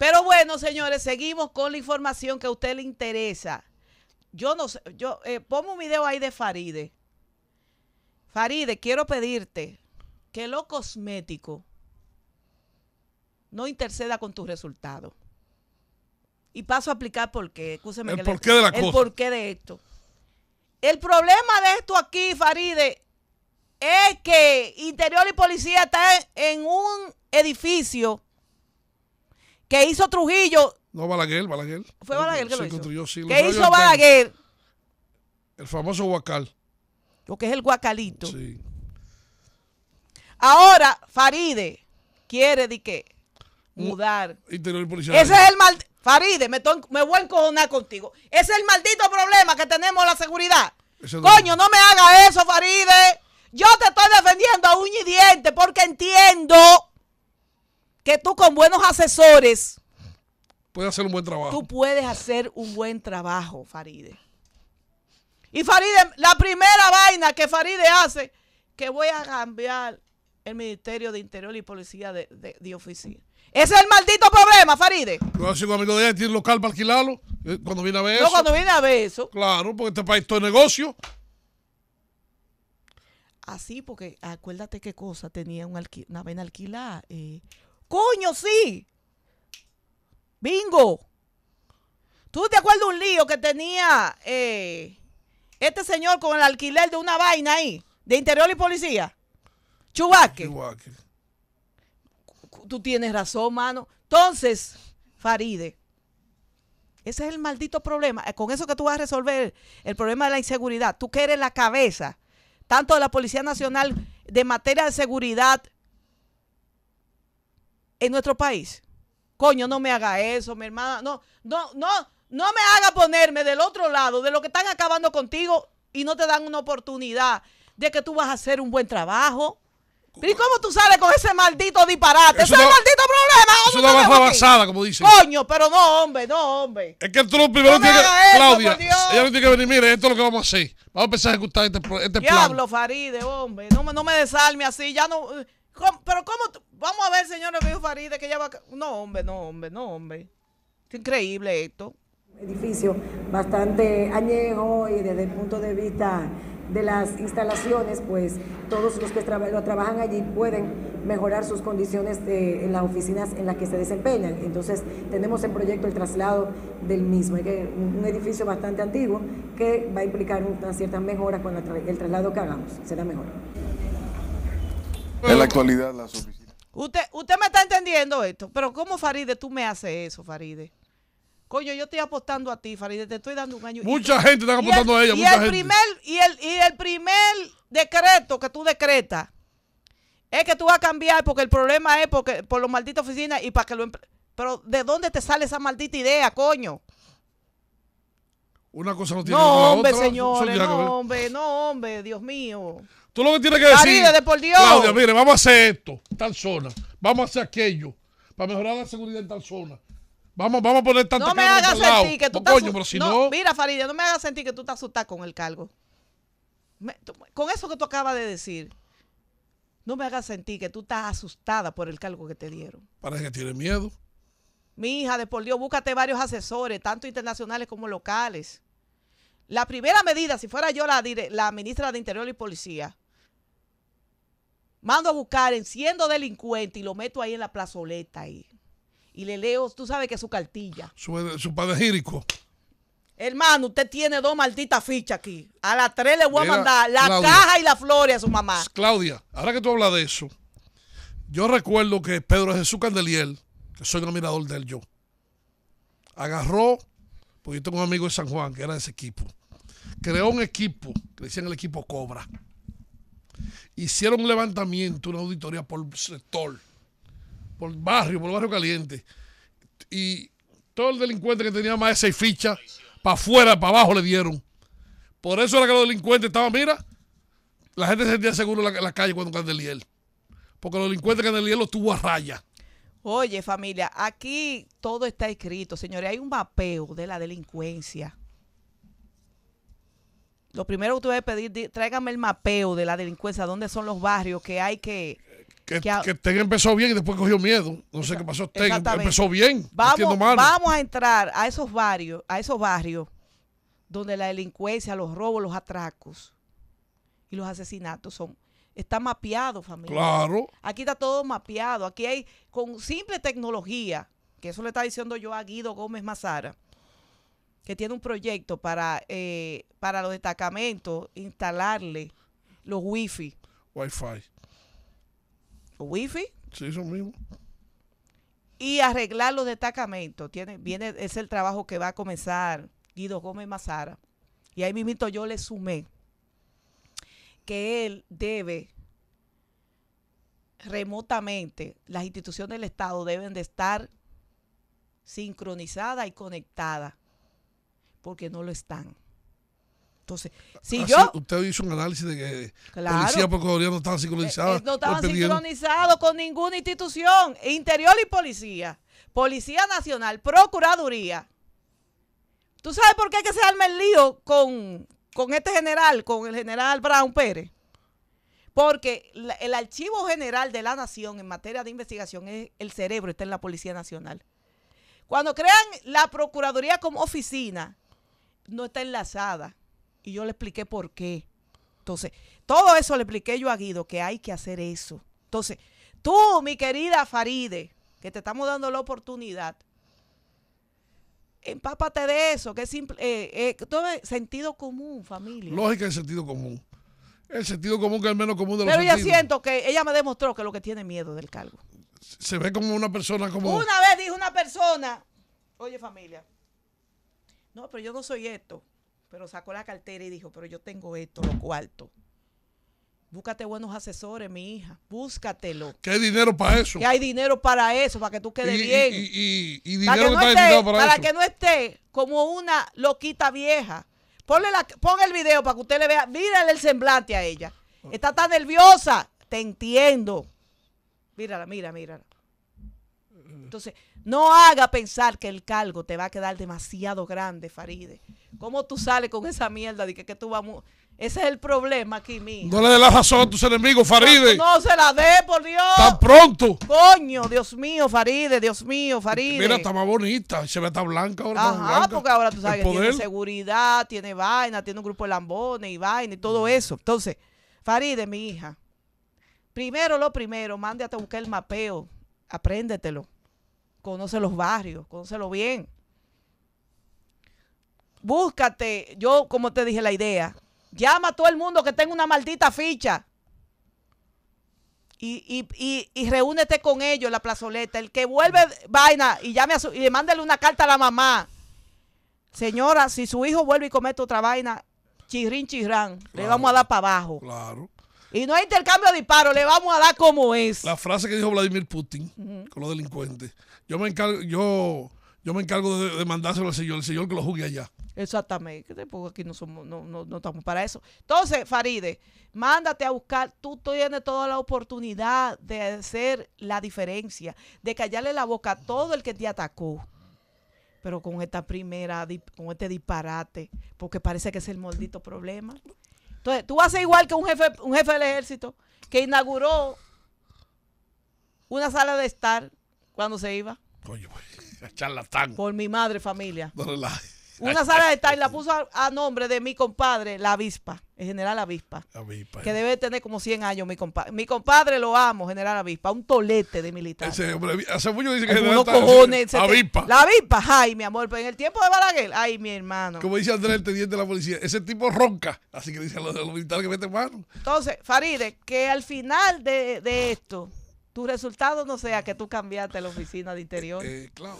Pero bueno, señores, seguimos con la información que a usted le interesa. Yo no sé, yo eh, pongo un video ahí de Faride. Faride, quiero pedirte que lo cosmético no interceda con tus resultados. Y paso a aplicar por qué. Escúcheme el porqué de la el porqué de esto. El problema de esto aquí, Faride, es que Interior y Policía están en un edificio que hizo Trujillo. No, Balaguer, Balaguer. Fue Balaguer que lo hizo. Construyó, que hizo Balaguer. El famoso Huacal. Lo que es el guacalito. Sí. Ahora, Faride quiere de qué? Mudar. Interior. Ese es el mal. Faride, me, me voy a encojonar contigo. Ese es el maldito problema que tenemos la seguridad. Coño, no me haga eso, Faride. Yo te estoy defendiendo a uña y diente porque entiendo que tú con buenos asesores puedes hacer un buen trabajo. Tú puedes hacer un buen trabajo, Faride. Y Faride, la primera vaina que Faride hace, que voy a cambiar el Ministerio de Interior y Policía de, de, oficina. Ese es el maldito problema, Faride. Yo soy amigo de tiene local para alquilarlo. Eh, cuando viene a ver no, eso. cuando viene a ver eso. Claro, porque este país todo es negocio. Así, porque acuérdate qué cosa tenía una vena alquilada. Eh. Coño, sí. Bingo. ¿Tú te acuerdas de un lío que tenía eh, este señor con el alquiler de una vaina ahí? De interior y policía. Chubaque. Chubaque. Tú tienes razón, mano. Entonces, Faride, ese es el maldito problema. Eh, con eso que tú vas a resolver el problema de la inseguridad. Tú que eres la cabeza, tanto de la Policía Nacional de materia de seguridad en nuestro país. Coño, no me haga eso, mi hermana. No, no, no, no me haga ponerme del otro lado de lo que están acabando contigo y no te dan una oportunidad de que tú vas a hacer un buen trabajo. ¿Y cómo tú sales con ese maldito disparate? ¡Ese es el maldito problema! Es una baja basada, como dicen. Coño, pero no, hombre, no, hombre. Es que tú lo primero no tienes que... Claudia, ella no tiene que venir. Mire, esto es lo que vamos a hacer. Vamos a empezar a ejecutar este, este plan. Diablo, Faride, hombre. No, no me desarme así. Ya no... Pero cómo... Vamos a ver, señores, veo Faride, que ya va... No, hombre, no, hombre, no, hombre. Es increíble esto. Edificio bastante añejo y desde el punto de vista de las instalaciones, pues todos los que lo trabajan allí pueden mejorar sus condiciones en las oficinas en las que se desempeñan. Entonces tenemos en proyecto el traslado del mismo, que un edificio bastante antiguo que va a implicar una cierta mejora con el traslado que hagamos, será mejor. En la actualidad las oficinas... Usted, usted me está entendiendo esto, pero ¿cómo Faride tú me haces eso, Faride? Coño, yo estoy apostando a ti, Faride, te estoy dando un año. Mucha gente está apostando a ella, y el Primer, y, el, y el primer decreto que tú decretas es que tú vas a cambiar porque el problema es porque por los malditas oficinas y para que lo... Pero ¿de dónde te sale esa maldita idea, coño? Una cosa no tiene no, hombre, señores, no, hombre, no, hombre, Dios mío. Tú lo que tienes que decir. De por Dios. Claudia, mire, vamos a hacer esto, tal zona. Vamos a hacer aquello para mejorar la seguridad en tal zona. Vamos, vamos a poner tanta No me hagas sentir que tú estás no, Mira, Faride, no me hagas sentir que tú estás asustada con el cargo. con eso que tú acabas de decir, no me hagas sentir que tú estás asustada por el cargo que te dieron. Parece que tiene miedo. Mi hija, de por Dios, búscate varios asesores, tanto internacionales como locales. La primera medida, si fuera yo la, la ministra de Interior y Policía, mando a buscar, enciendo delincuente y lo meto ahí en la plazoleta ahí y le leo, tú sabes que es su cartilla. Su, su panegírico. Hermano, usted tiene dos malditas fichas aquí. A las tres le voy a mandar la caja y la flores a su mamá. Claudia, ahora que tú hablas de eso, yo recuerdo que Pedro Jesús Candeliel, que soy un admirador de él yo, agarró, porque yo tengo un amigo de San Juan que era de ese equipo, creó un equipo, que decían el equipo Cobra. Hicieron un levantamiento, una auditoría por sector por barrio, por barrio caliente. Y todo el delincuente que tenía más de seis fichas, para afuera, para abajo le dieron. Por eso era que los delincuentes estaban, mira, la gente se sentía seguro en la, calle cuando Candeliel. Porque los delincuentes Candeliel los tuvo a raya. Oye, familia, aquí todo está escrito, señores. Hay un mapeo de la delincuencia. Lo primero que tú debes pedir, tráigame el mapeo de la delincuencia, dónde son los barrios que hay que Que, que a- que Ten empezó bien y después cogió miedo. No sé qué pasó. Ten Exactamente. empezó bien. Vamos, mal. vamos a entrar a esos barrios, a esos barrios donde la delincuencia, los robos, los atracos y los asesinatos son está mapeado, familia. Claro. Aquí está todo mapeado. Aquí hay con simple tecnología, que eso le está diciendo yo a Guido Gómez Mazara, que tiene un proyecto para eh, para los destacamentos instalarle los wifi, Wi-Fi. los wifi Sí, eso mismo. y arreglar los destacamentos. Tiene, viene, es el trabajo que va a comenzar Guido Gómez Mazara. Y ahí mismo yo le sumé que él debe remotamente, las instituciones del Estado deben de estar sincronizadas y conectadas, porque no lo están. Entonces, si Así, yo... Usted hizo un análisis de que Claro. policía procuraduría no estaban sincronizadas. eh, no estaban sincronizados con ninguna institución, interior y policía, Policía Nacional, Procuraduría. ¿Tú sabes por qué es que se arma el lío con, con este general, con el general Brown Pérez? Porque el archivo general de la nación en materia de investigación es el cerebro, está en la Policía Nacional. Cuando crean la Procuraduría como oficina, no está enlazada. Y yo le expliqué por qué. Entonces, todo eso le expliqué yo a Guido, que hay que hacer eso. Entonces, tú, mi querida Faride, que te estamos dando la oportunidad, empápate de eso, que es simple, eh, eh, todo es sentido común, familia. Lógica y sentido común. El sentido común que es el menos común de los Pero ya sentidos. siento que ella me demostró que lo que tiene miedo del cargo. Se ve como una persona como... Una vez dijo una persona, oye familia, no, pero yo no soy esto, pero sacó la cartera y dijo, pero yo tengo esto, lo cuarto. Búscate buenos asesores, mi hija, búscatelo. Que hay dinero para eso. Que hay dinero para eso, para que tú quedes y, bien. y, y- y para dinero que, no está esté, para, para eso. que no esté como una loquita vieja. Ponle la, el video para que usted le vea. Mírale el semblante a ella. Está tan nerviosa. Te entiendo. Mírala, mira, mírala. Entonces, no haga pensar que el cargo te va a quedar demasiado grande, Faride. ¿Cómo tú sales con esa mierda de que, que tú vamos... Ese es el problema aquí, mija. No le dé la razón a tus enemigos, Faride. No se la dé, por Dios. Tan pronto. Coño, Dios mío, Faride, Dios mío, Faride. Mira, está más bonita. Se ve tan blanca ahora. Ajá, blanca. porque ahora tú sabes El que tiene seguridad, tiene vaina, tiene un grupo de lambones y vaina y todo eso. Entonces, Faride, mi hija, primero lo primero, mándate a buscar el mapeo, apréndetelo, conoce los barrios, conócelo bien. Búscate, yo como te dije la idea, llama a todo el mundo que tenga una maldita ficha. Y, y, y, y reúnete con ellos en la plazoleta. El que vuelve vaina y llame a su, y mándele una carta a la mamá. Señora, si su hijo vuelve y comete otra vaina, chirrín, chirrán, le vamos a dar para abajo. Claro. Y no hay intercambio de disparos, le vamos a dar como es. La frase que dijo Vladimir Putin con los delincuentes. Yo me encargo, yo, yo me encargo de, de mandárselo al señor, el señor que lo juzgue allá. Exactamente, porque aquí no somos, no, no, no estamos para eso. Entonces, Faride, mándate a buscar, tú tienes toda la oportunidad de hacer la diferencia, de callarle la boca a todo el que te atacó. Pero con esta primera, con este disparate, porque parece que es el maldito problema. Entonces, tú haces igual que un jefe, un jefe del ejército que inauguró una sala de estar cuando se iba, Coño, pues, charlatán. por mi madre familia. No relaje. Una sala de estar y la puso a, a nombre de mi compadre, la avispa, el general avispa, A mí, pa- que debe tener como 100 años mi compadre. Mi compadre lo amo, general avispa, un tolete de militar. Ese hombre, hace mucho dice que general unos cojones. avispa. La avispa, ay, mi amor, pero en el tiempo de Balaguer, ay, mi hermano. Como dice Andrés, el teniente de la policía, ese tipo ronca. Así que dicen los, los militares que meten mano. Entonces, Faride, que al final de, de esto, tu resultado no sea que tú cambiaste la oficina de interior. Eh, claro.